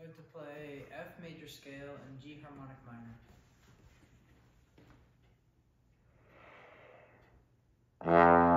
going to play F major scale and G harmonic minor. Uh.